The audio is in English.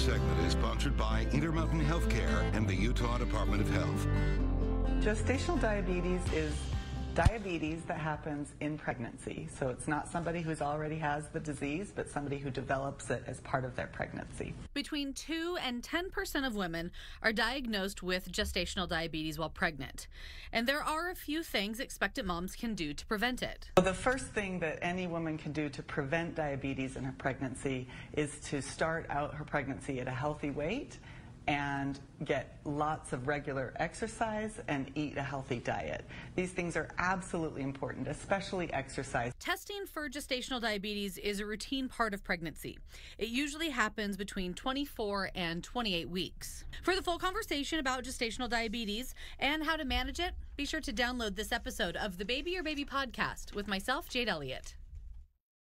segment is sponsored by Intermountain Healthcare and the Utah Department of Health. Gestational diabetes is diabetes that happens in pregnancy. So it's not somebody who's already has the disease, but somebody who develops it as part of their pregnancy. Between 2 and 10% of women are diagnosed with gestational diabetes while pregnant. And there are a few things expectant moms can do to prevent it. Well, the first thing that any woman can do to prevent diabetes in her pregnancy is to start out her pregnancy at a healthy weight and get lots of regular exercise and eat a healthy diet. These things are absolutely important, especially exercise. Testing for gestational diabetes is a routine part of pregnancy. It usually happens between 24 and 28 weeks. For the full conversation about gestational diabetes and how to manage it, be sure to download this episode of the Baby Your Baby podcast with myself, Jade Elliott.